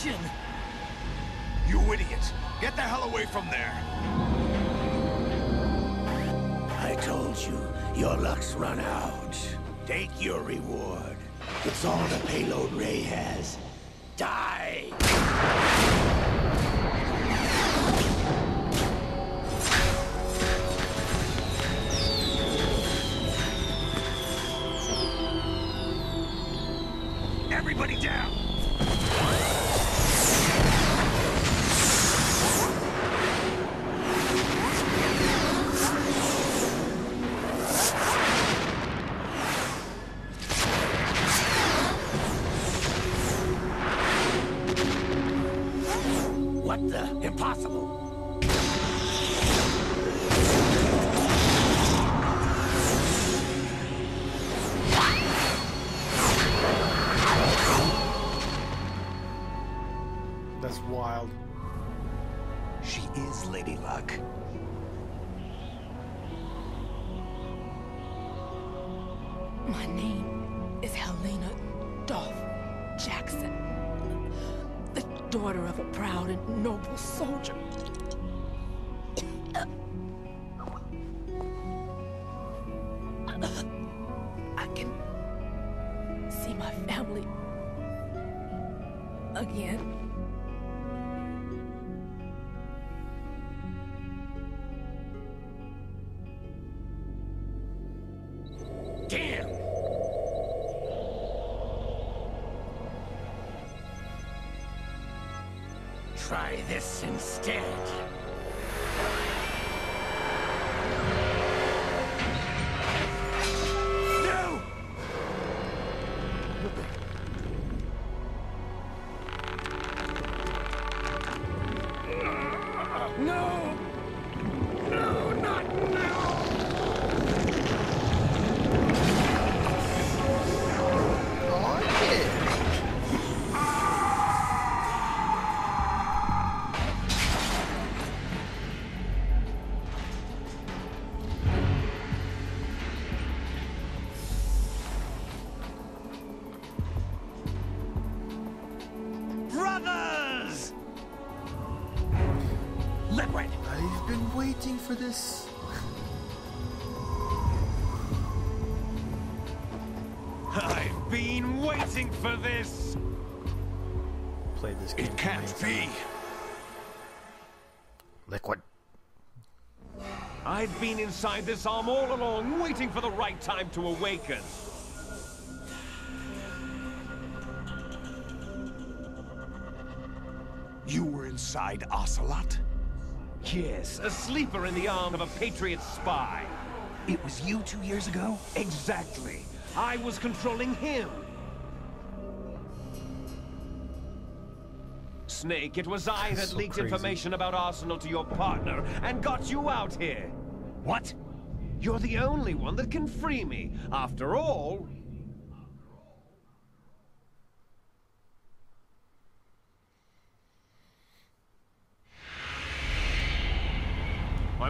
attention! You idiot! Get the hell away from there! I told you, your luck's run out. Take your reward. It's all the payload Ray has. Die! Impossible! That's wild. She is Lady Luck. Daughter of a proud and noble soldier. I can see my family again. Try this instead. I've been waiting for this! Played this game. It can't be! Liquid. I've been inside this arm all along, waiting for the right time to awaken. You were inside Ocelot? Yes, a sleeper in the arm of a Patriot spy. It was you two years ago? Exactly. I was controlling him. Snake, it was I that So leaked crazy. information about Arsenal to your partner and got you out here. What? You're the only one that can free me. After all,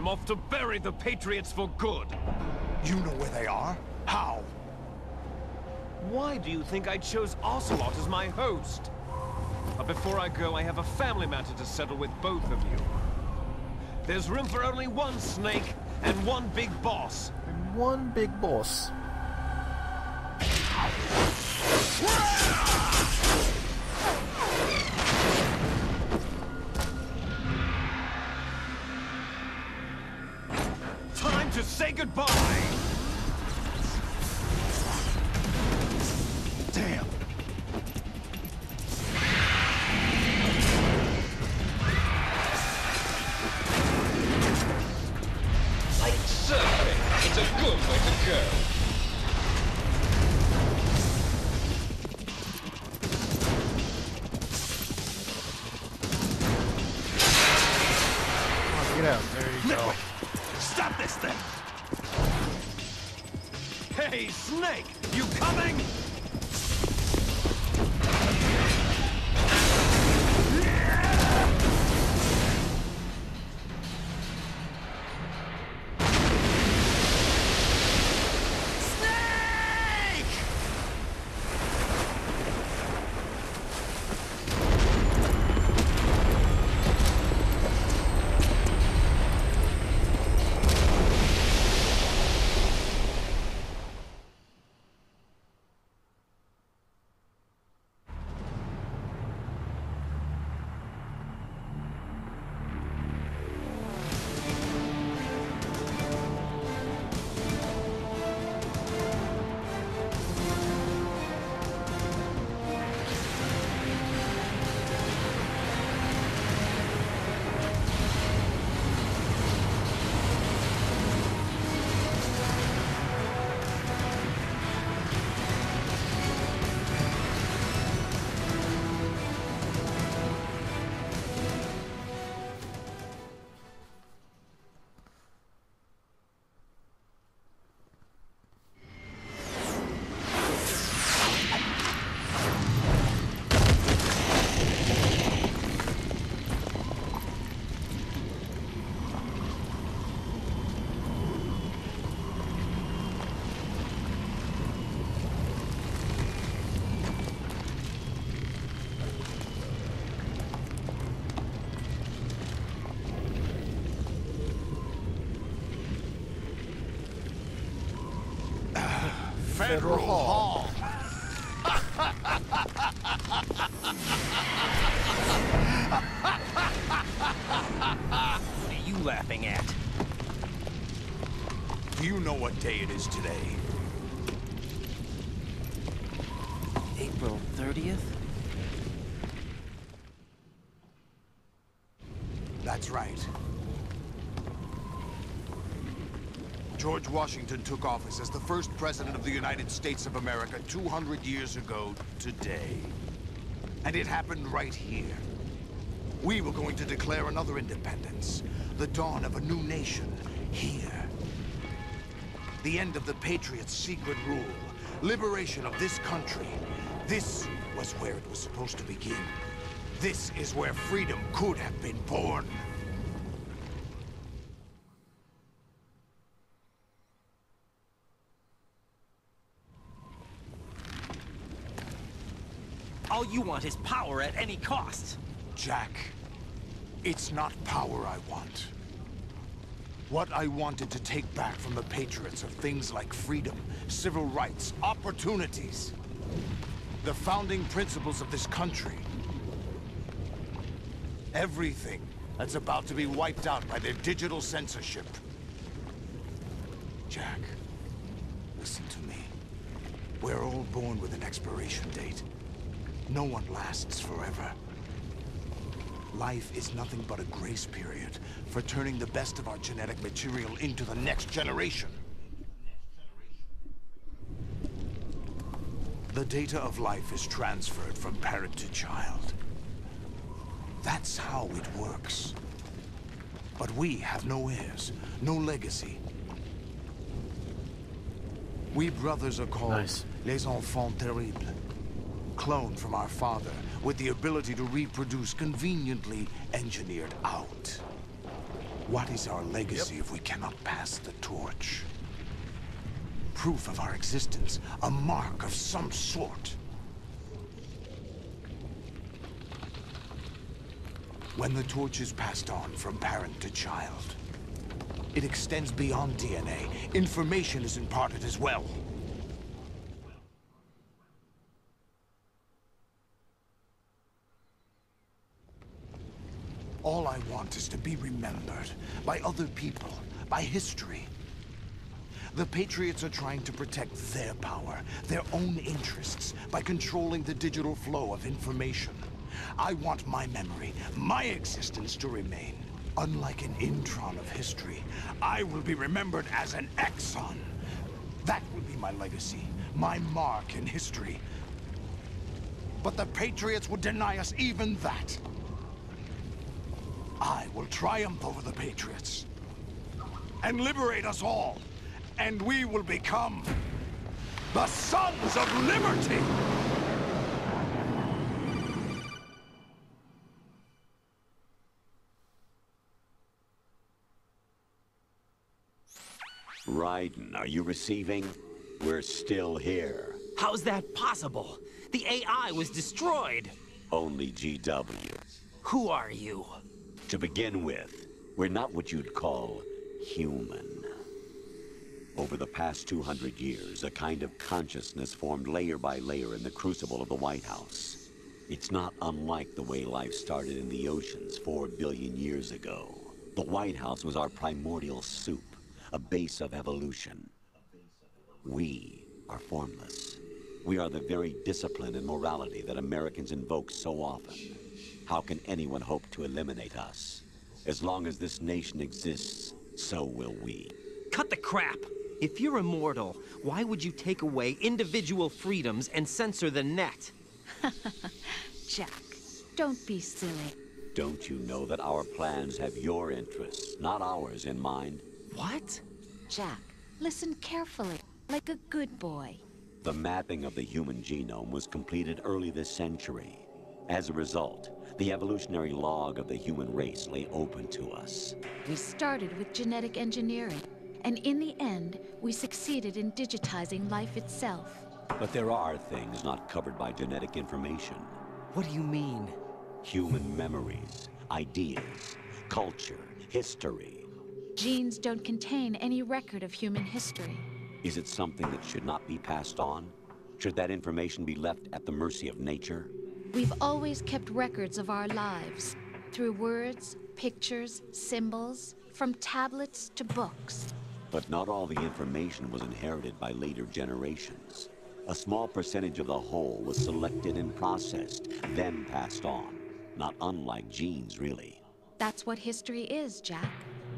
I'm off to bury the Patriots for good. You know where they are? How? Why do you think I chose Ocelot as my host? But before I go, I have a family matter to settle with both of you. There's room for only one snake and one big boss. And one big boss. To say goodbye! Damn! Like surfing, it's a good way to go. Get out. There you go. Stop this thing! Hey, Snake! You coming? Federal Hall. What are you laughing at? Do you know what day it is today? April 30th? That's right. George Washington took office as the first president of the United States of America 200 years ago today. And it happened right here. We were going to declare another independence. The dawn of a new nation. Here. The end of the Patriots' secret rule. Liberation of this country. This was where it was supposed to begin. This is where freedom could have been born. All you want is power at any cost. Jack, it's not power I want. What I wanted to take back from the Patriots are things like freedom, civil rights, opportunities. The founding principles of this country. Everything that's about to be wiped out by their digital censorship. Jack, listen to me. We're all born with an expiration date. No one lasts forever. Life is nothing but a grace period for turning the best of our genetic material into the next generation. The data of life is transferred from parent to child. That's how it works. But we have no heirs, no legacy. We brothers are called Nice. les enfants terribles. Cloned from our father, with the ability to reproduce conveniently engineered out. What is our legacy if we cannot pass the torch? Proof of our existence, a mark of some sort. When the torch is passed on from parent to child, it extends beyond DNA. Information is imparted as well. Is to be remembered by other people, by history. The Patriots are trying to protect their power, their own interests, by controlling the digital flow of information. I want my memory, my existence to remain. Unlike an intron of history, I will be remembered as an exon. That will be my legacy, my mark in history. But the Patriots would deny us even that. I will triumph over the Patriots and liberate us all, and we will become the Sons of Liberty! Raiden, are you receiving? We're still here. How's that possible? The AI was destroyed. Only GW. Who are you? To begin with, we're not what you'd call human. Over the past 200 years, a kind of consciousness formed layer by layer in the crucible of the White House. It's not unlike the way life started in the oceans four billion years ago. The White House was our primordial soup, a base of evolution. We are formless. We are the very discipline and morality that Americans invoke so often. How can anyone hope to eliminate us? As long as this nation exists, so will we. Cut the crap! If you're immortal, why would you take away individual freedoms and censor the net? Jack, don't be silly. Don't you know that our plans have your interests, not ours, in mind? What? Jack, listen carefully, like a good boy. The mapping of the human genome was completed early this century. As a result, the evolutionary log of the human race lay open to us. We started with genetic engineering, and in the end, we succeeded in digitizing life itself. But there are things not covered by genetic information. What do you mean? Human memories, ideas, culture, history. Genes don't contain any record of human history. Is it something that should not be passed on? Should that information be left at the mercy of nature? We've always kept records of our lives through words, pictures, symbols, from tablets to books. But not all the information was inherited by later generations. A small percentage of the whole was selected and processed, then passed on. Not unlike genes, really. That's what history is, Jack.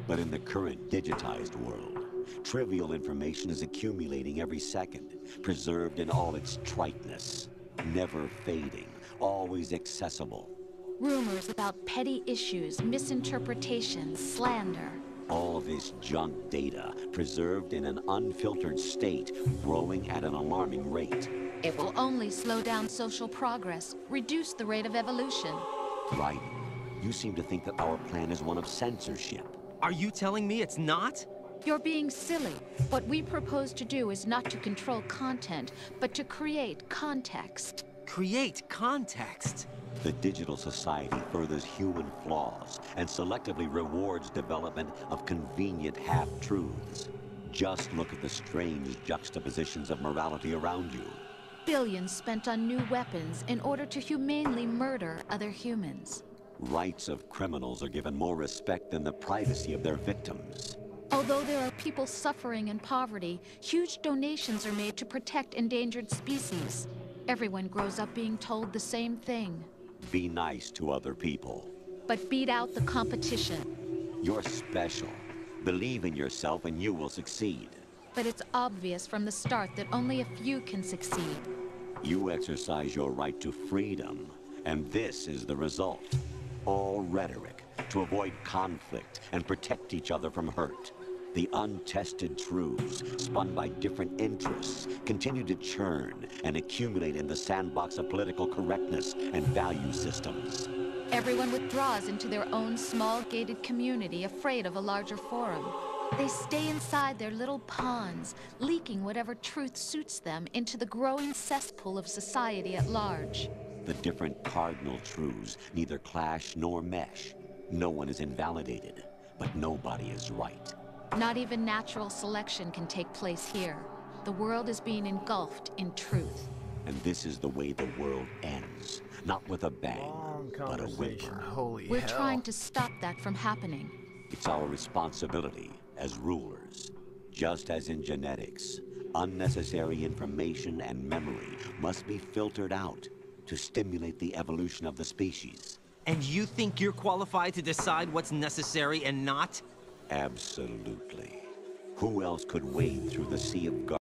But in the current digitized world, trivial information is accumulating every second, preserved in all its triteness, never fading, always accessible. Rumors about petty issues, misinterpretations, slander. All this junk data, preserved in an unfiltered state, growing at an alarming rate. It will only slow down social progress, reduce the rate of evolution. Right. You seem to think that our plan is one of censorship. Are you telling me it's not? You're being silly. What we propose to do is not to control content, but to create context. Create context? The digital society furthers human flaws and selectively rewards development of convenient half-truths. Just look at the strange juxtapositions of morality around you. Billions spent on new weapons in order to humanely murder other humans. Rights of criminals are given more respect than the privacy of their victims. Although there are people suffering in poverty, huge donations are made to protect endangered species. Everyone grows up being told the same thing. Be nice to other people. But beat out the competition. You're special. Believe in yourself and you will succeed. But it's obvious from the start that only a few can succeed. You exercise your right to freedom, and this is the result. All rhetoric to avoid conflict and protect each other from hurt. The untested truths, spun by different interests, continue to churn and accumulate in the sandbox of political correctness and value systems. Everyone withdraws into their own small gated community, afraid of a larger forum. They stay inside their little ponds, leaking whatever truth suits them into the growing cesspool of society at large. The different cardinal truths neither clash nor mesh. No one is invalidated, but nobody is right. Not even natural selection can take place here. The world is being engulfed in truth. And this is the way the world ends. Not with a bang, but a whimper. Holy We're hell. trying to stop that from happening. It's our responsibility as rulers. Just as in genetics, unnecessary information and memory must be filtered out to stimulate the evolution of the species. And you think you're qualified to decide what's necessary and not? Absolutely. Who else could wade through the sea of garbage?